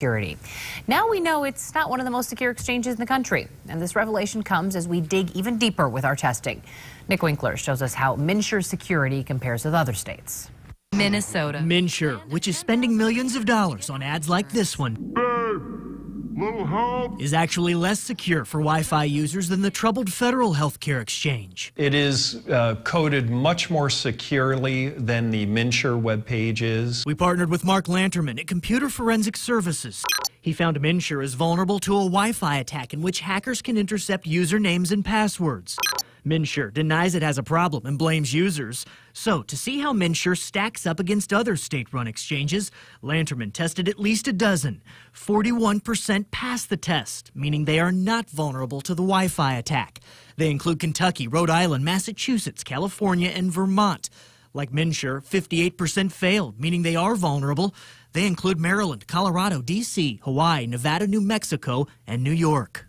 security. Now we know it's not one of the most secure exchanges in the country, and this revelation comes as we dig even deeper with our testing. Nick Winkler shows us how MNsure security compares with other states. Minnesota. MNsure, which is spending millions of dollars on ads like this one little help? Is actually less secure for Wi Fi users than the troubled Federal health care Exchange. It is uh, coded much more securely than the MNsure webpage is. We partnered with Mark Lanterman at Computer Forensic Services. He found MNsure is vulnerable to a Wi Fi attack in which hackers can intercept usernames and passwords. MNsure denies it has a problem and blames users. So, to see how MNsure stacks up against other state run exchanges, Lanterman tested at least a dozen. 41% passed the test, meaning they are not vulnerable to the Wi Fi attack. They include Kentucky, Rhode Island, Massachusetts, California, and Vermont. Like MNsure, 58% failed, meaning they are vulnerable. They include Maryland, Colorado, D.C., Hawaii, Nevada, New Mexico, and New York.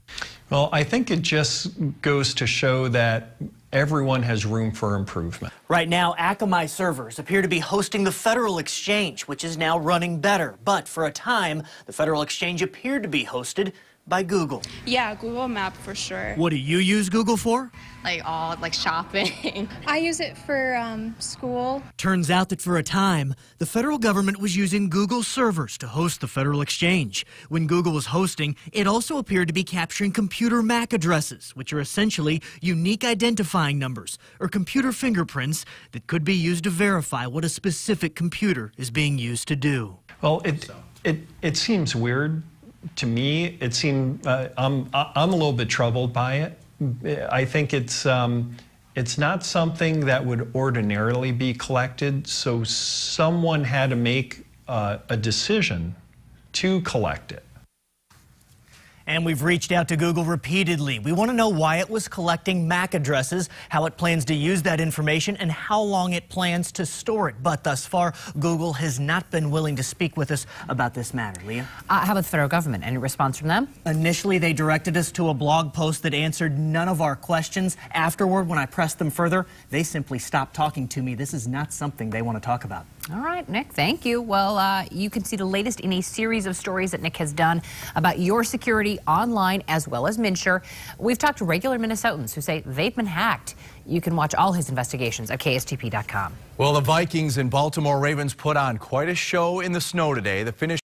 Well, I think it just goes to show that everyone has room for improvement. Right now, Akamai servers appear to be hosting the Federal Exchange, which is now running better. But for a time, the Federal Exchange appeared to be hosted by Google. Yeah, Google Map for sure. What do you use Google for? Like all like shopping. I use it for um, school. Turns out that for a time, the federal government was using Google servers to host the Federal Exchange. When Google was hosting, it also appeared to be capturing computer MAC addresses, which are essentially unique identifying numbers or computer fingerprints that could be used to verify what a specific computer is being used to do. Well, it, it, it seems weird to me, it seemed uh, I'm I'm a little bit troubled by it. I think it's um, it's not something that would ordinarily be collected. So someone had to make uh, a decision to collect it. And we've reached out to Google repeatedly. We want to know why it was collecting MAC addresses, how it plans to use that information, and how long it plans to store it. But thus far, Google has not been willing to speak with us about this matter. Leah? Uh, how about the federal government? Any response from them? Initially, they directed us to a blog post that answered none of our questions. Afterward, when I pressed them further, they simply stopped talking to me. This is not something they want to talk about. All right, Nick, thank you. Well, uh, you can see the latest in a series of stories that Nick has done about your security online as well as MNsure. We've talked to regular Minnesotans who say they've been hacked. You can watch all his investigations at KSTP.com. Well, the Vikings and Baltimore Ravens put on quite a show in the snow today. The finish